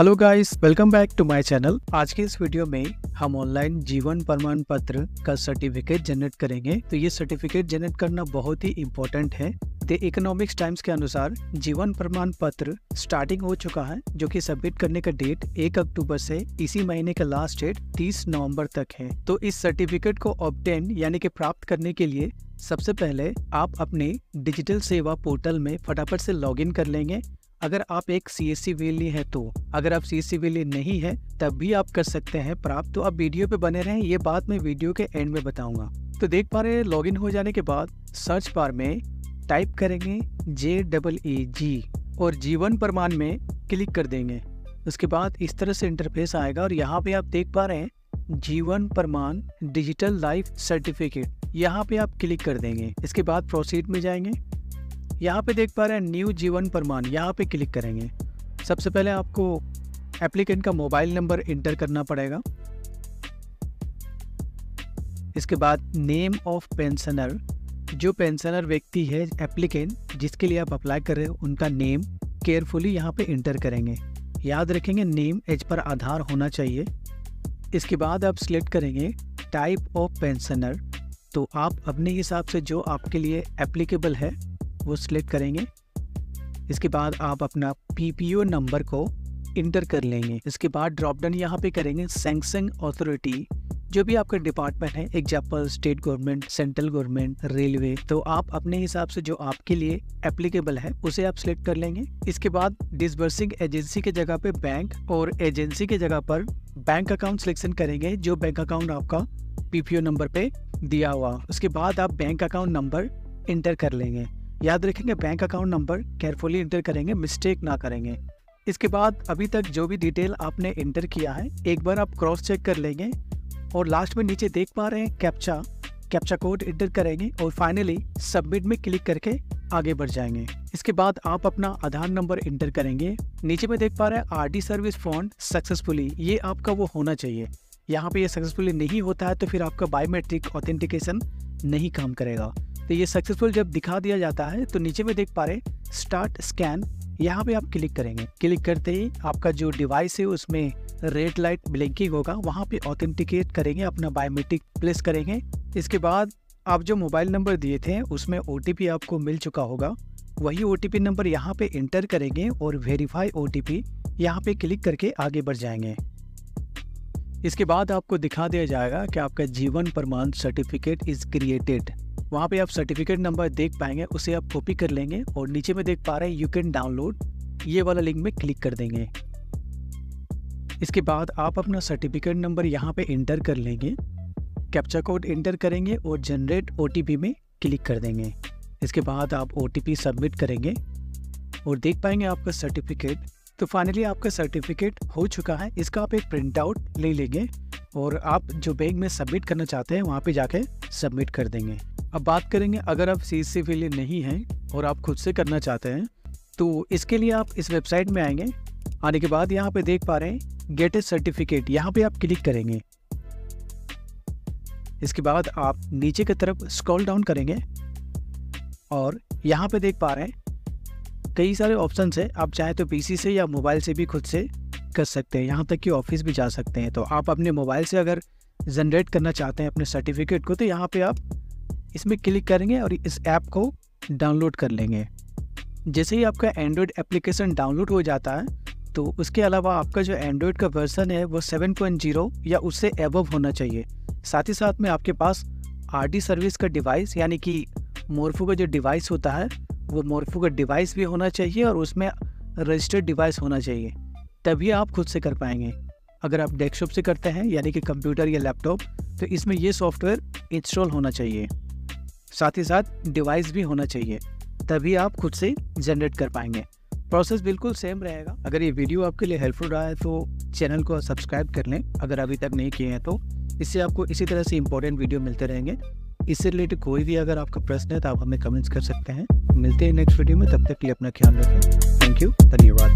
Hello guys welcome back to my channel आज के इस वीडियो में हम ऑनलाइन जीवन प्रमाण पत्र का सर्टिफिकेट जनरेट करेंगे। तो ये सर्टिफिकेट जनरेट करना बहुत ही इम्पोर्टेंट है। द इकोनॉमिक्स टाइम्स के अनुसार जीवन प्रमाण पत्र स्टार्टिंग हो चुका है, जो कि सबमिट करने का डेट 1 अक्टूबर से इसी महीने का लास्ट डेट 30 नवंबर तक है। तो इस सर्टिफिकेट को ऑप्टेन यानी कि प्राप्त करने के लिए सबसे पहले आप अपने डिजिटल सेवा पोर्टल में फटाफट से लॉगिन कर लेंगे। अगर आप एक सी एस सी वैली है तो। अगर आप सी एस सी वेली नहीं है, तब भी आप कर सकते हैं प्राप्त। तो आप वीडियो पे बने रहें, ये बात मैं वीडियो के एंड में बताऊँगा। तो देख पा रहे हैं, लॉगिन हो जाने के बाद सर्च बार में टाइप करेंगे जे डबल ई जी और जीवन प्रमाण में क्लिक कर देंगे। उसके बाद इस तरह से इंटरफेस आएगा और यहाँ पे आप देख पा रहे हैं जीवन प्रमाण डिजिटल लाइफ सर्टिफिकेट यहाँ पे आप क्लिक कर देंगे। इसके बाद प्रोसीड में जाएँगे। यहाँ पे देख पा रहे हैं न्यू जीवन प्रमाण, यहाँ पे क्लिक करेंगे। सबसे पहले आपको एप्लीकेंट का मोबाइल नंबर इंटर करना पड़ेगा। इसके बाद नेम ऑफ़ पेंशनर, जो पेंशनर व्यक्ति है, एप्लीकेंट, जिसके लिए आप अप्लाई कर रहे हो, उनका नेम केयरफुली यहाँ पे इंटर करेंगे। याद रखेंगे, नेम एज पर आधार होना चाहिए। इसके बाद आप सिलेक्ट करेंगे टाइप ऑफ़ पेंशनर। तो आप अपने हिसाब से जो आपके लिए एप्लीकेबल है वो सिलेक्ट करेंगे। इसके बाद आप अपना पीपीओ नंबर को इंटर कर लेंगे। इसके बाद ड्रॉप डाउन यहाँ पे करेंगे सैंक्शन अथॉरिटी जो भी आपका डिपार्टमेंट है example state government central government railway तो आप अपने हिसाब से जो आपके लिए एप्लीकेबल है, उसे आप सिलेक्ट कर लेंगे। इसके बाद डिसबर्सिंग एजेंसी के जगह पे बैंक और एजेंसी के जगह पर बैंक अकाउंट सिलेक्शन करेंगे, जो बैंक अकाउंट आपका पीपीओ नंबर पे दिया हुआ। उसके बाद आप बैंक अकाउंट नंबर इंटर कर लेंगे। याद रखेंगे bank account number carefully enter करेंगे मिस्टेक ना करेंगे। इसके बाद अभी तक जो भी डिटेल आपने इंटर किया है, एक बार आप क्रॉस चेक कर लेंगे और लास्ट में नीचे देख पा रहे हैं कैप्चा कैप्चा कोड इंटर करेंगे और फाइनली सबमिट में क्लिक करके आगे बढ़ जाएँगे। इसके बाद आप अपना आधार नंबर इंटर करेंगे। नीचे में देख पा रहे हैं आरडी सर्विस फॉन्ड सक्सेसफुली ये आपका वो होना चाहिए। यहाँ पे ये सक्सेसफुली नहीं होता है तो फिर आपका बायोमेट्रिक ऑथेंटिकेशन नहीं काम करेगा। तो ये सक्सेसफुल जब दिखा दिया जाता है तो नीचे में देख पा रहे स्टार्ट स्कैन यहाँ पे आप क्लिक करेंगे। क्लिक करते ही आपका जो डिवाइस है, उसमें रेड लाइट ब्लिंकिंग होगा, वहाँ पे ऑथेंटिकेट करेंगे, अपना बायोमेट्रिक प्लेस करेंगे। इसके बाद आप जो मोबाइल नंबर दिए थे, उसमें ओटीपी आपको मिल चुका होगा। वही ओटीपी नंबर यहाँ पे इंटर करेंगे और वेरीफाई ओ टी यहाँ पे क्लिक करके आगे बढ़ जाएँगे। इसके बाद आपको दिखा दिया जाएगा कि आपका जीवन प्रमाण सर्टिफिकेट इज़ क्रिएटेड वहाँ पे आप सर्टिफिकेट नंबर देख पाएँगे, उसे आप कॉपी कर लेंगे और नीचे में देख पा रहे हैं यू कैन डाउनलोड ये वाला लिंक में क्लिक कर देंगे। इसके बाद आप अपना सर्टिफिकेट नंबर यहाँ पे इंटर कर लेंगे कैप्चा कोड इंटर करेंगे और जनरेट ओटीपी में क्लिक कर देंगे। इसके बाद आप ओटीपी सबमिट करेंगे और देख पाएँगे आपका सर्टिफिकेट तो फाइनली आपका सर्टिफिकेट हो चुका है, इसका आप एक प्रिंट आउट ले लेंगे और आप जो बैंक में सबमिट करना चाहते हैं, वहाँ पे जाके सबमिट कर देंगे। अब बात करेंगे, अगर आप सी सी फिल नहीं हैं और आप खुद से करना चाहते हैं तो इसके लिए आप इस वेबसाइट में आएँगे। आने के बाद यहाँ पे देख पा रहे हैं गेट ए सर्टिफिकेट यहाँ पे आप क्लिक करेंगे। इसके बाद आप नीचे की तरफ़ स्क्रॉल डाउन करेंगे और यहाँ पे देख पा रहे हैं, कई सारे ऑप्शन है। आप चाहे तो पीसी से या मोबाइल से भी खुद से कर सकते हैं, यहाँ तक कि ऑफ़िस भी जा सकते हैं। तो आप अपने मोबाइल से अगर जनरेट करना चाहते हैं अपने सर्टिफिकेट को तो यहाँ पे आप इसमें क्लिक करेंगे और इस ऐप को डाउनलोड कर लेंगे। जैसे ही आपका एंड्रॉयड एप्लीकेशन डाउनलोड हो जाता है तो उसके अलावा आपका जो एंड्रॉयड का वर्जन है, वो 7.0 या उससे एबव होना चाहिए। साथ ही साथ में आपके पास आरडी सर्विस का डिवाइस यानी कि मोरफो का जो डिवाइस होता है, वो मोरफो का डिवाइस भी होना चाहिए और उसमें रजिस्टर्ड डिवाइस होना चाहिए। तभी आप खुद से कर पाएँगे। अगर आप डेस्कटॉप से करते हैं, यानी कि कंप्यूटर या लैपटॉप तो इसमें ये सॉफ्टवेयर इंस्टॉल होना चाहिए। साथ ही साथ डिवाइस भी होना चाहिए, तभी आप खुद से जनरेट कर पाएँगे। प्रोसेस बिल्कुल सेम रहेगा। अगर ये वीडियो आपके लिए हेल्पफुल रहा है तो चैनल को सब्सक्राइब कर लें। अगर अभी तक नहीं किए हैं तो इससे आपको इसी तरह से इंपॉर्टेंट वीडियो मिलते रहेंगे। इससे रिलेटेड कोई भी अगर आपका प्रश्न है तो आप हमें कमेंट्स कर सकते हैं। मिलते हैं नेक्स्ट वीडियो में, तब तक के लिए अपना ख्याल रखें। थैंक यू धन्यवाद।